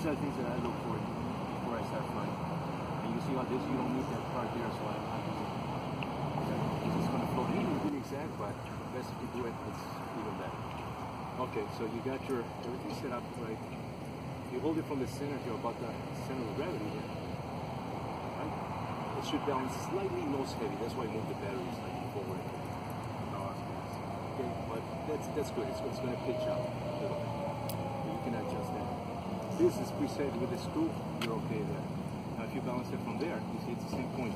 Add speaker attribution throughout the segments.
Speaker 1: these are the things that I look for before I start flying. And you see on this, you don't need that part there, so I, I just, it's just going to float. in, need really exact, but best if you do it, it's even better. Okay, so you got your everything set up right. You hold it from the center here, about the center of gravity here. Right? It should balance slightly nose heavy. That's why I move the batteries like forward. Uh, okay, but that's that's good. It's, it's going to pitch up. This is preset with the screw. You're okay there. Now, if you balance it from there, you see it's the same point.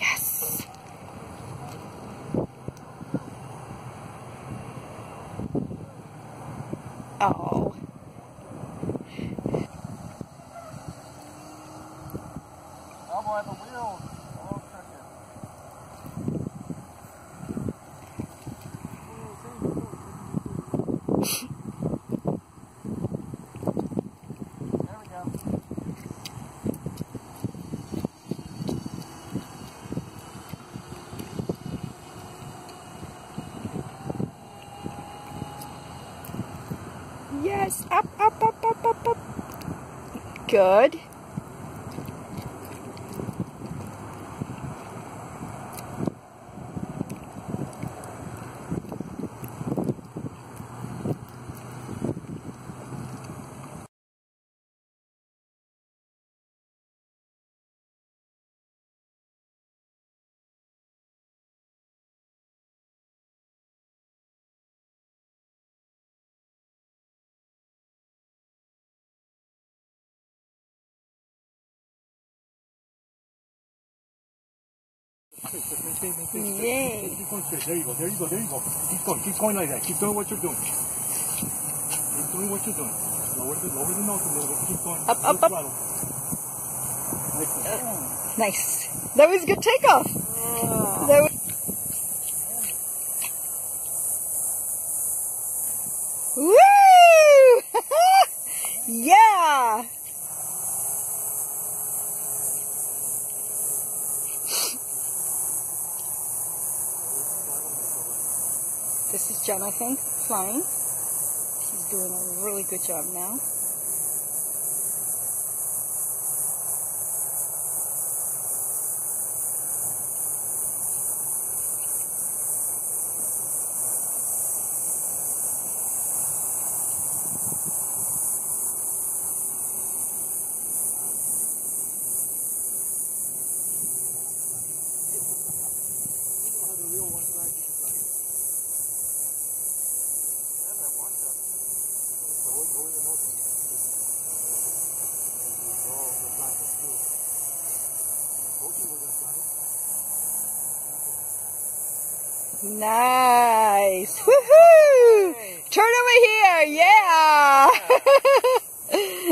Speaker 2: Yes. Oh. I'm
Speaker 3: on the wheel.
Speaker 2: Yes. Up, up, up, up, up, up. Good.
Speaker 1: Yay. Keep going straight. There you go. There you go. There you go. Keep going. Keep going like that. Keep doing what you're doing. Keep doing what you're doing. Lower the, lower the nose a little bit. Keep going. Up, up, up. throttle. Like that.
Speaker 2: Nice. That was good takeoff. That was... Woo! yeah. This is Jonathan flying. He's doing a really good job now. Nice. Woohoo! Turn over here. Yeah.